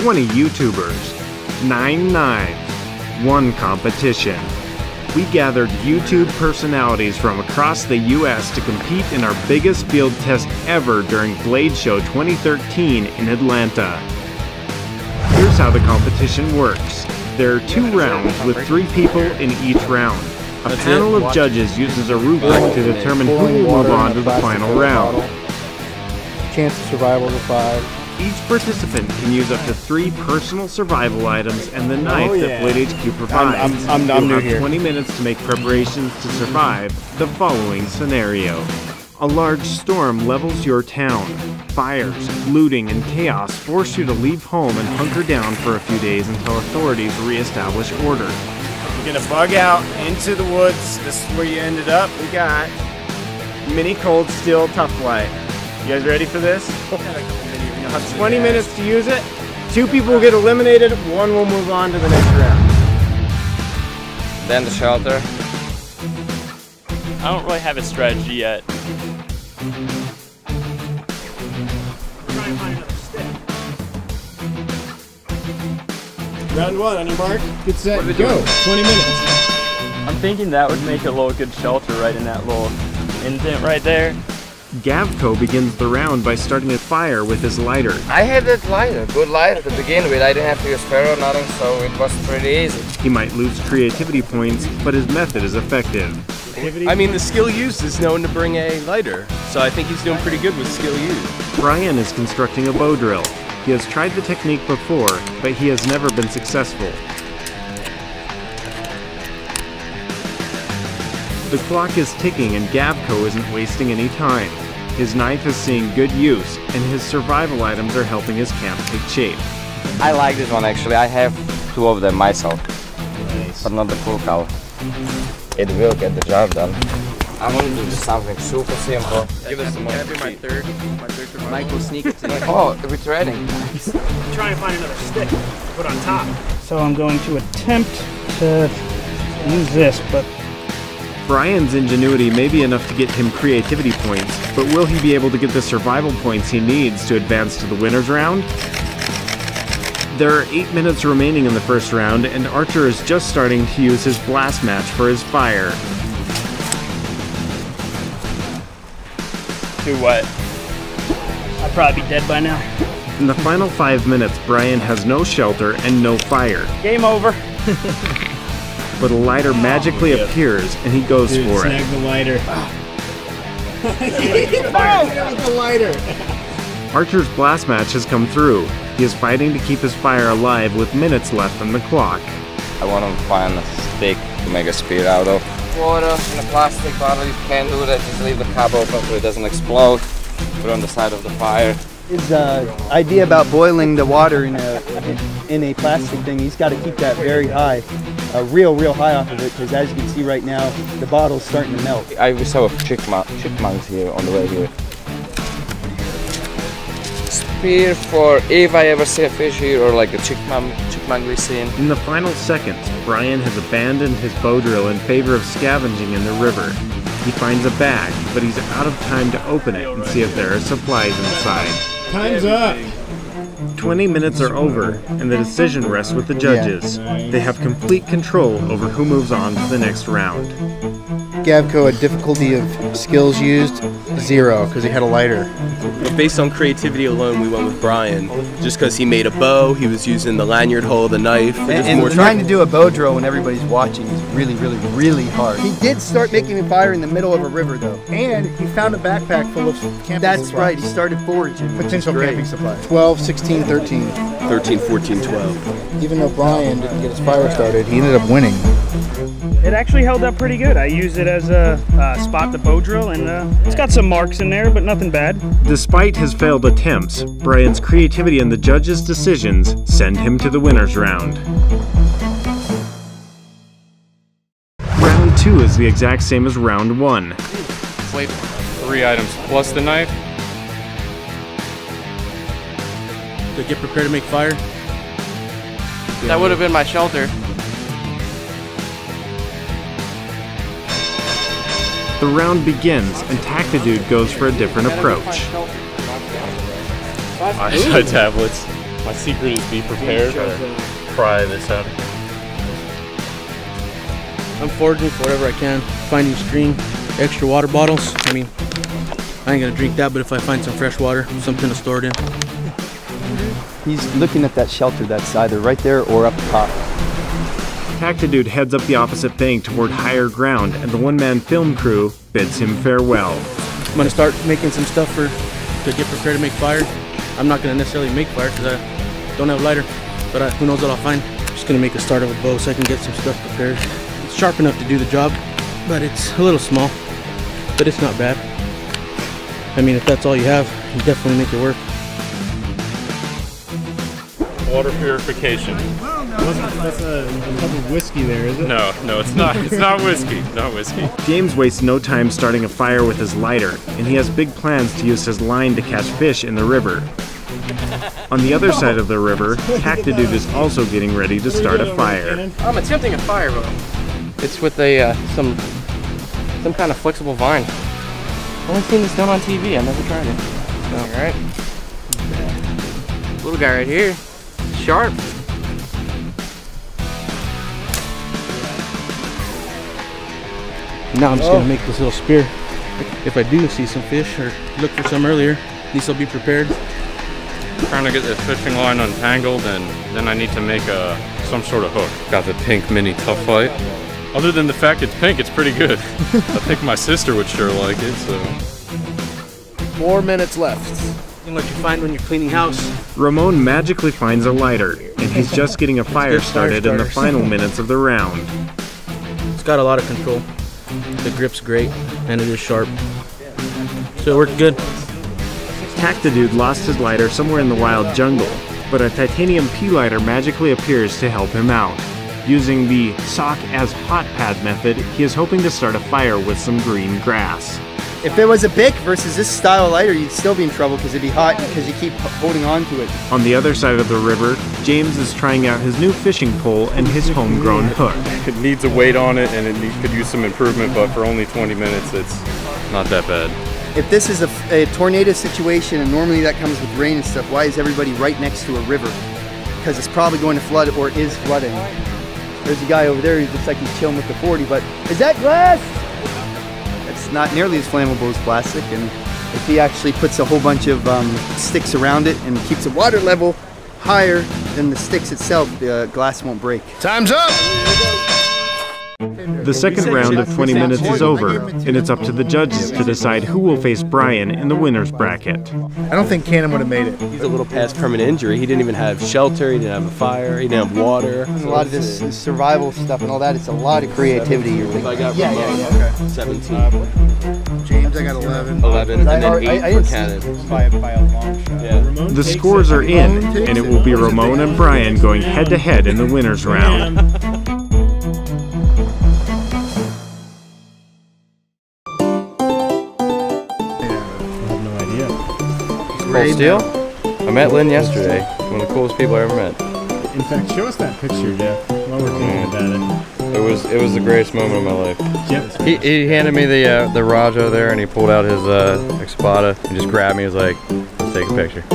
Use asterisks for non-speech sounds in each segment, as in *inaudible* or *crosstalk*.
20 YouTubers, 9 knives, 1 competition. We gathered YouTube personalities from across the US to compete in our biggest field test ever during Blade Show 2013 in Atlanta. Here's how the competition works. There are two rounds with three people in each round. A panel of judges uses a rubric to determine who will move on to the final round. Chance of survival to five. Each participant can use up to three personal survival items and the knife oh, that Blade HQ provides. I'm- I'm- I'm You'll new have here. 20 minutes to make preparations to survive the following scenario. A large storm levels your town. Fires, looting, and chaos force you to leave home and hunker down for a few days until authorities reestablish order. We're gonna bug out into the woods. This is where you ended up. We got mini cold steel Tuff Lite. You guys ready for this? *laughs* You'll have 20 minutes to use it. Two people will get eliminated. One will move on to the next round. Then the shelter. I don't really have a strategy yet. Round one on your mark. Get set, go. 20 minutes. I'm thinking that would make a little good shelter right in that little indent right there. Gavko begins the round by starting a fire with his lighter. I had that lighter, good lighter to begin with. I didn't have to use ferro, nothing, so it was pretty easy. He might lose creativity points, but his method is effective. I mean, the skill used is known to bring a lighter, so I think he's doing pretty good with skill used. Brian is constructing a bow drill. He has tried the technique before, but he has never been successful. The clock is ticking and Gavko isn't wasting any time. His knife is seeing good use, and his survival items are helping his camp take shape. I like this one actually. I have two of them myself, but not the full color. It will get the job done. I want to do something super simple. Give us some more. my third? My third Mike will sneak it *laughs* Oh, we're threading. try and find another stick to put on top. So I'm going to attempt to use this, but Brian's ingenuity may be enough to get him creativity points, but will he be able to get the survival points he needs to advance to the winner's round? There are 8 minutes remaining in the first round, and Archer is just starting to use his blast match for his fire. Too wet. I'd probably be dead by now. In the final 5 minutes, Brian has no shelter and no fire, Game over. *laughs* but a lighter magically appears and he goes for it. Snag the lighter. the lighter. *laughs* Archer's blast match has come through. He is fighting to keep his fire alive with minutes left on the clock. I want to find a stick to make a spear out of. Water in a plastic bottle, you can do that. Just leave the cap open so it doesn't explode. Put it on the side of the fire. His uh, idea about boiling the water in a in a plastic thing, he's got to keep that very high, uh, real, real high off of it, because as you can see right now, the bottle's starting to melt. I saw chipmunk, chipmunks here on the way here. Spear for if I ever see a fish here or like a chipmunk, chipmunk we seen. In the final seconds, Brian has abandoned his bow drill in favor of scavenging in the river. He finds a bag, but he's out of time to open it and see if there are supplies inside. Time's up. 20 minutes are over, and the decision rests with the judges. They have complete control over who moves on to the next round. Gavko, a difficulty of skills used, zero, because he had a lighter. But based on creativity alone, we went with Brian. Just because he made a bow, he was using the lanyard hole of the knife. And, just and more trying to do a bow drill when everybody's watching is really, really, really hard. He did start making a fire in the middle of a river, though. And he found a backpack full of camping That's right, he started foraging. Potential camping supplies. 12, 16, 13. 13, 14, 12. Even though Brian didn't get his fire started, he ended up winning. It actually held up pretty good. I use it as a uh, spot the bow drill, and uh, it's got some marks in there, but nothing bad. Despite his failed attempts, Brian's creativity and the judges' decisions send him to the winner's round. Round 2 is the exact same as round 1. Three items plus the knife. To get prepared to make fire. That would have been my shelter. The round begins, and Tactidude goes for a different approach. Eyesight *laughs* tablets. My secret is be prepared. Pry this out. I'm foraging for whatever I can, finding stream, extra water bottles. I mean, I ain't gonna drink that, but if I find some fresh water, something to store it in. He's looking at that shelter that's either right there or up top. Tactidude heads up the opposite bank toward higher ground, and the one-man film crew bids him farewell. I'm gonna start making some stuff for to get prepared to make fire. I'm not gonna necessarily make fire because I don't have a lighter, but I, who knows what I'll find. Just gonna make a start of a bow so I can get some stuff prepared. It's sharp enough to do the job, but it's a little small, but it's not bad. I mean, if that's all you have, you definitely make it work. Water purification. That's a, a cup of whiskey there, is it? No, no, it's not. It's not whiskey. Not whiskey. James wastes no time starting a fire with his lighter, and he has big plans to use his line to catch fish in the river. On the other side of the river, Tactidude is also getting ready to start a fire. I'm attempting a fire, but it's with a uh, some some kind of flexible vine. I've only seen this done on TV. I never tried it. All right. Little guy right here, sharp. Now I'm just gonna oh. make this little spear. If I do see some fish or look for some earlier, at least I'll be prepared. Trying to get this fishing line untangled, and then I need to make a some sort of hook. Got the pink mini Tuff Lite. Other than the fact it's pink, it's pretty good. *laughs* I think my sister would sure like it. So Four minutes left. And what you find when you're cleaning house. Ramon magically finds a lighter, and he's just getting a fire get fire started in the final minutes of the round. It's got a lot of control. The grip's great, and it is sharp. So it worked good. Tactidude lost his lighter somewhere in the wild jungle, but a titanium pea lighter magically appears to help him out. Using the sock as hot pad method, he is hoping to start a fire with some green grass. If it was a Bic versus this style lighter, you'd still be in trouble because it'd be hot because you keep holding on to it. On the other side of the river, James is trying out his new fishing pole and his homegrown hook. it needs a weight on it, and it need, could use some improvement. But for only 20 minutes, it's not that bad. If this is a, a tornado situation and normally that comes with rain and stuff, why is everybody right next to a river? Because it's probably going to flood or is flooding. There's a guy over there, he looks like he's chilling with the 40, but is that glass? Not nearly as flammable as plastic, and if he actually puts a whole bunch of um, sticks around it and keeps the water level higher than the sticks itself, the glass won't break. Time's up! The second round of 20 minutes is over, and it's up to the judges to decide who will face Brian in the winner's bracket. I don't think Cannon would have made it. He's a little past permanent injury. He didn't even have shelter. He didn't have a fire. He didn't have water. A lot of this survival stuff and all that. It's a lot of creativity. You're I got yeah, Ramon, yeah, yeah. Okay. 17, James, I got 11. 11, and I- then I- 8 I for didn't Cannon. By, by a long shot. Yeah. The scores are in, and it will be Ramon and Brian going head to head in the winner's round. Cold Steel? I met Lynn yesterday. One of the coolest people I ever met. In fact, show us that picture, Jeff, while we're thinking about it. It was it was the greatest moment of my life. Jeff, He, he handed me the uh, the Raja there, and he pulled out his uh, Espada and just grabbed me. He was like, "Let's take a picture." *laughs*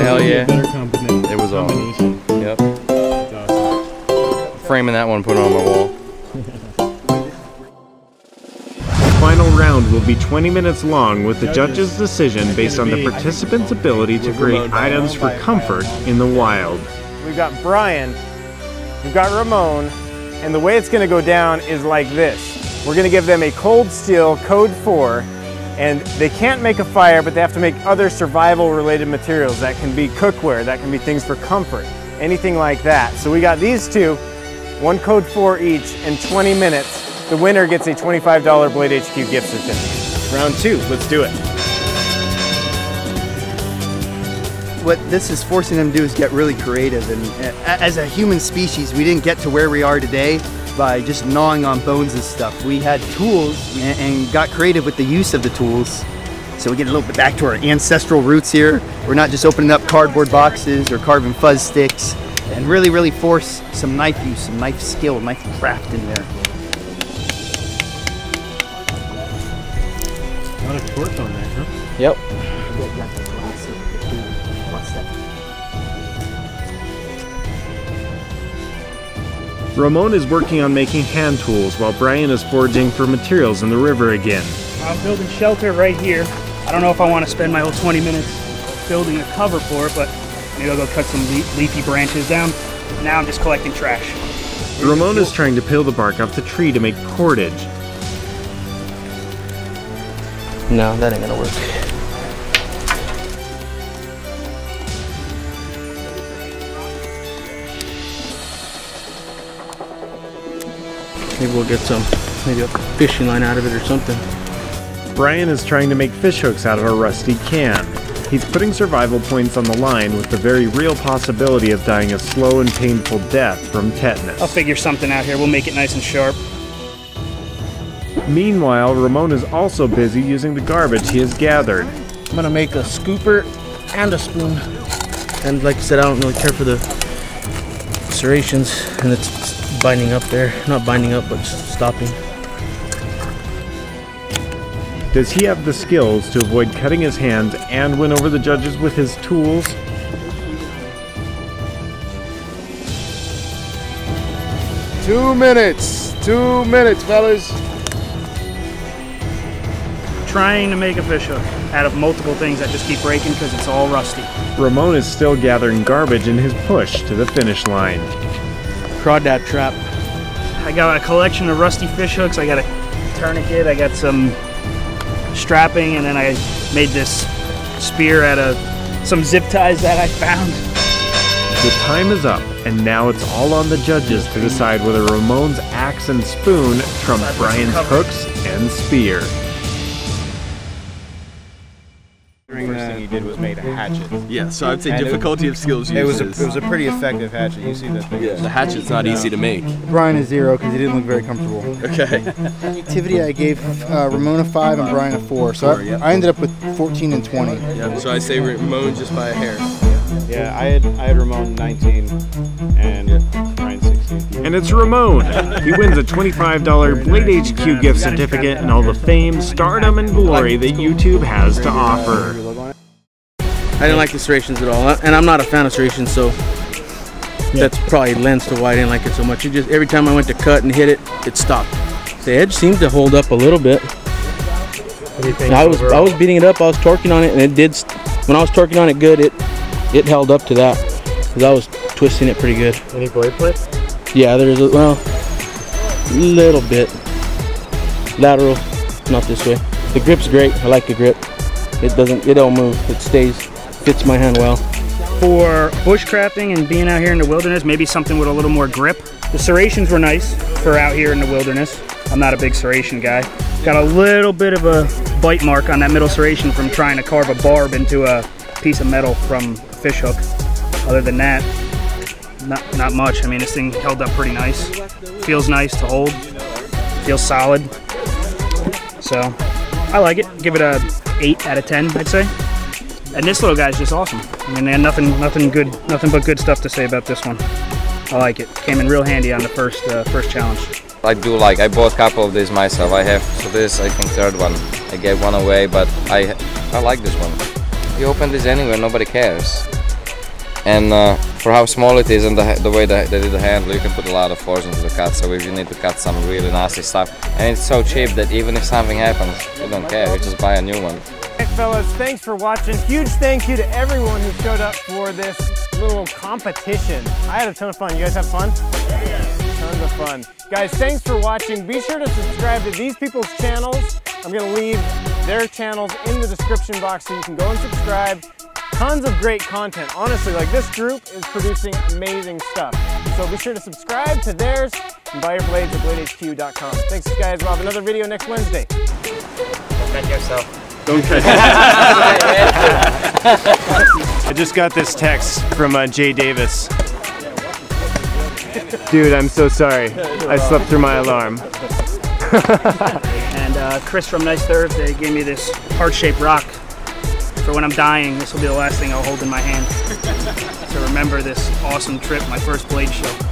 Hell yeah! It was awesome. Yep. Awesome. Framing that one, put it on my wall. *laughs* round will be 20 minutes long with the judge's decision based on the participants' ability to create items for comfort in the wild. We've got Brian, we've got Ramon, and the way it's going to go down is like this. We're going to give them a cold steel code 4, and they can't make a fire, but they have to make other survival related materials. That can be cookware, that can be things for comfort, anything like that. So we got these two, one code 4 each, in 20 minutes. The winner gets a $25 Blade HQ gift certificate. Round two, let's do it. what this is forcing them to do is get really creative. And uh, as a human species, we didn't get to where we are today by just gnawing on bones and stuff. We had tools and, and got creative with the use of the tools. So we get a little bit back to our ancestral roots here. We're not just opening up cardboard boxes or carving fuzz sticks and really, really force some knife use, some knife skill, knife craft in there. of torque on that, huh? Yep. Ramon is working on making hand tools while Brian is foraging for materials in the river again. I'm building shelter right here. I don't know if I want to spend my whole 20 minutes building a cover for it, but maybe I'll go cut some le leafy branches down. Now I'm just collecting trash. Ramon is trying to peel the bark off the tree to make cordage, no, that ain't gonna work. Maybe we'll get some, maybe a fishing line out of it or something. Brian is trying to make fish hooks out of a rusty can. He's putting survival points on the line with the very real possibility of dying a slow and painful death from tetanus. I'll figure something out here. We'll make it nice and sharp. Meanwhile, Ramon is also busy using the garbage he has gathered. I'm gonna make a scooper and a spoon. And like I said, I don't really care for the serrations, and it's binding up there. Not binding up, but just stopping. Does he have the skills to avoid cutting his hands and win over the judges with his tools? Two minutes. Two minutes, fellas. Trying to make a fish hook out of multiple things that just keep breaking because it's all rusty. Ramon is still gathering garbage in his push to the finish line. Crawdad trap. I got a collection of rusty fish hooks. I got a tourniquet. I got some strapping, and then I made this spear out of some zip ties that I found. The time is up, and now it's all on the judges to decide whether Ramon's axe and spoon trump Brian's hooks and spear. Did was made a hatchet. Yeah, so I'd say And it- difficulty of skills It was a, it was a pretty effective hatchet. You see that thing? Yeah, the hatchet's not easy to make. Brian is zero because he didn't look very comfortable. Okay. Activity I gave uh, Ramona five and Brian a four, so Four, I, yep. I ended up with 14 and 20. Yeah, so I say Ramon just by a hair. Yeah, I had I had Ramon 19 and Brian 16. And it's Ramon. He wins a $25 Blade HQ gift certificate and all the fame, stardom, and glory that YouTube has to offer. I didn't like the serrations at all, and I'm not a fan of serrations, so that's probably lends to why I didn't like it so much. It just every time I went to cut and hit it, it stopped. The edge seemed to hold up a little bit. I was I was beating it up, I was torquing on it, and it did. When I was torquing on it good, it it held up to that because I was twisting it pretty good. Any blade play? Yeah, there's a well, little bit lateral, not this way. The grip's great. I like the grip. It doesn't it don't move. It stays fits my hand well. For bushcrafting and being out here in the wilderness, maybe something with a little more grip. The serrations were nice for out here in the wilderness. I'm not a big serration guy. Got a little bit of a bite mark on that middle serration from trying to carve a barb into a piece of metal from a fish hook. Other than that, not, not much. I mean, this thing held up pretty nice. Feels nice to hold. Feels solid. So, I like it. Give it a 8 out of 10, I'd say. And this little guy's just awesome. I mean, they had nothing, nothing good, nothing but good stuff to say about this one. I like it. Came in real handy on the first, uh, first challenge. I do like. I bought a couple of these myself. I have so this I think third one. I gave one away, but I I like this one. You open this anywhere, nobody cares. And uh, for how small it is and the, the way that they did the handle, you can put a lot of force into the cut. So if you need to cut some really nasty stuff, and it's so cheap that even if something happens, you don't care. You just buy a new one. Hey fellas, thanks for watching. Huge thank you to everyone who showed up for this little competition. I had a ton of fun. You guys have fun? Tons of fun. Guys, thanks for watching. Be sure to subscribe to these people's channels. I'm gonna leave their channels in the description box so you can go and subscribe. Tons of great content. Honestly, like this group is producing amazing stuff. So be sure to subscribe to theirs and buy your blades at bladehq.com. Thanks guys. We'll have another video next Wednesday. Cut yourself. Don't cut *laughs* I just got this text from uh, Jay Davis. Dude, I'm so sorry. I slept through my alarm. *laughs* and uh, Chris from Knife Thursday gave me this heart-shaped rock for when I'm dying. This will be the last thing I'll hold in my hand to remember this awesome trip, my first blade show.